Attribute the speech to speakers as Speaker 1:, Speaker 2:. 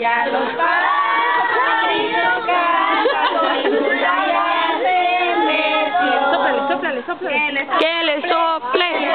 Speaker 1: Ya los pajaritos cantan, con ya se metió. Sóplale, sóplale, sóplale. Que le
Speaker 2: sople.